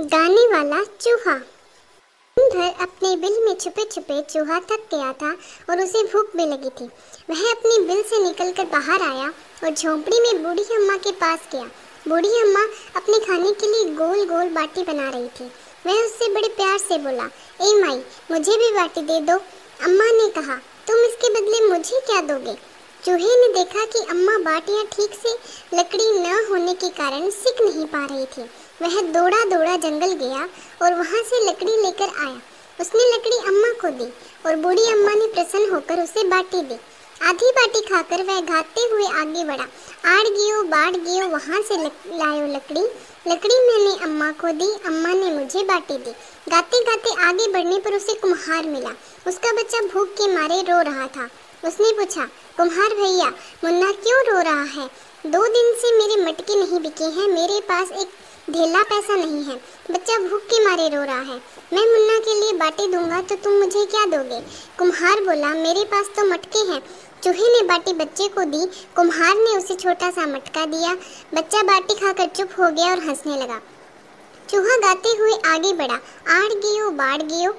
गाने वाला चूहा। दिन भर अपने बिल में छुपे छुपे चूहा थक गया था और उसे भूख भी लगी थी। वह अपने बिल से निकलकर बाहर आया और झोंपड़ी में बूढ़ी अम्मा के पास गया। बूढ़ी अम्मा अपने खाने के लिए गोल गोल बाटी बना रही थी। वह उससे बड़े प्यार से बोला, ए माई, मुझे भी बाटी दे दो। अम्मा ने कहा, तुम इसके बदले मुझे क्या दोगे? चूहे ने देखा कि अम्मा बाटियाँ ठीक से लकड़ी न होने के कारण सिक नहीं पा रही थी। वह दौड़ा दौड़ा जंगल गया और वहाँ से लकड़ी लेकर आया। उसने लकड़ी अम्मा को दी और बूढ़ी अम्मा ने प्रसन्न होकर उसे बाटी दी। आधी बाटी खाकर वह घाते हुए आगे बढ़ा। आड़ गियो बाढ़ गियो वहाँ से लक, लायो लकड़ी। लकड़ी मैंने अम्मा को दी अम्मा ने मुझे बाटी दी। गाते गाते आगे बढ़ने पर उसे कुम्हार मिला। उसका बच्चा भूख के मारे रो रहा था। उसने पूछा, कुम्हार भैया, मुन्ना क्यों रो रहा है? दो दिन से मेरे मटके नहीं बिके हैं, मेरे पास एक ढेला पैसा नहीं है। बच्चा भूख के मारे रो रहा है। मैं मुन्ना के लिए बाटी दूँगा तो तुम मुझे क्या दोगे? कुम्हार बोला, मेरे पास तो मटके हैं। चूहे ने बाटी बच्चे को दी, कुम्हार ने उसे छोटा सा मटका दिया। बच्चा बाटी खाकर चुप हो गया और हंसने लगा। चूहा गाते हुए आगे बढ़ा, आड़ गियो बाढ़ गियो।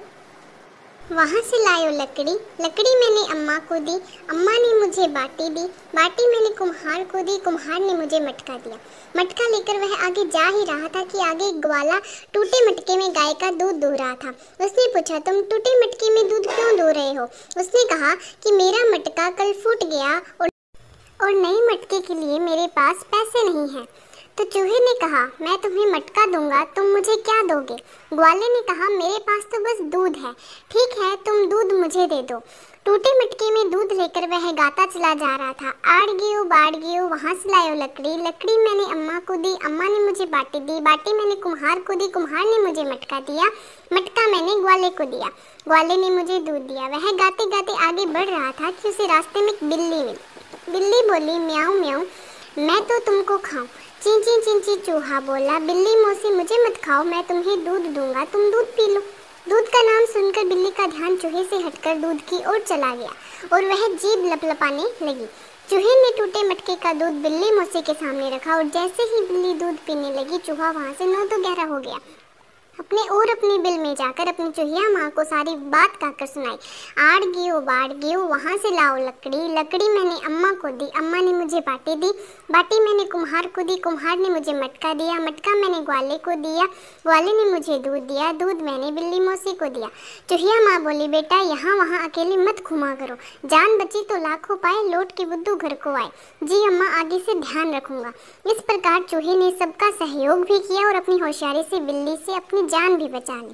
वहाँ से लायो लकड़ी। लकड़ी मैंने अम्मा को दी। अम्मा ने मुझे बाटी दी। बाटी मैंने कुम्हार को दी। कुम्हार ने मुझे मटका दिया। मटका लेकर वह आगे जा ही रहा था कि आगे एक ग्वाला टूटे मटके में गाय का दूध दो रहा था। उसने पूछा, तुम टूटे मटके में दूध क्यों दो रहे हो? उसने कहा कि, मेरा मटका कल फूट गया और और नए मटके के लिए मेरे पास पैसे नहीं हैं। तो चूहे ने कहा, मैं तुम्हें मटका दूँगा, तुम मुझे क्या दोगे? ग्वाले ने कहा, मेरे पास तो बस दूध है। ठीक है, तुम दूध मुझे दे दो। टूटे मटके में दूध लेकर वह गाता चला जा रहा था। आड़ गियो बाढ़ गियो, वहाँ से लायो लकड़ी। लकड़ी मैंने अम्मा को दी, अम्मा ने मुझे बाटी दी, बाटी मैंने कुम्हार को दी, कुम्हार ने मुझे मटका दिया, मटका मैंने ग्वाले को दिया। ग्वाले ने मुझे दूध दिया। वह गाते गाते आगे बढ़ रहा था कि उसे रास्ते में एक बिल्ली मिली। बिल्ली बोली, म्याऊ म्याऊ, मैं तो तुमको खाऊं। चिंची चिंची चूहा बोला, बिल्ली मौसी, मुझे मत खाओ, मैं तुम्हें दूध दूँगा, तुम दूध पी लो। दूध का नाम सुनकर बिल्ली का ध्यान चूहे से हटकर दूध की ओर चला गया और वह जीभ लपलपाने लगी। चूहे ने टूटे मटके का दूध बिल्ली मौसी के सामने रखा और जैसे ही बिल्ली दूध पीने लगी, चूहा वहाँ से नौ तो गहरा हो गया। अपने और अपनी बिल में जाकर अपनी चूहिया माँ को सारी बात कहकर सुनाई। आड़ गियो बाढ़ गियो, वहाँ से लाओ लकड़ी। लकड़ी मैंने अम्मा को दी, अम्मा ने मुझे बाटी दी। बाटी मैंने कुम्हार को दी, कुम्हार ने मुझे मटका दिया। मटका मैंने ग्वाले को दिया, ग्वाले ने मुझे दूध दिया, दूध मैंने बिल्ली मौसी को दिया। चूहिया माँ बोली, बेटा, यहाँ वहाँ अकेले मत घुमा करो। जान बची तो लाखों पाए, लौट के बुद्धू घर को आए। जी अम्मा, आगे से ध्यान रखूँगा। इस प्रकार चूहे ने सबका सहयोग भी किया और अपनी होशियारी से बिल्ली से अपनी जान भी बचा ली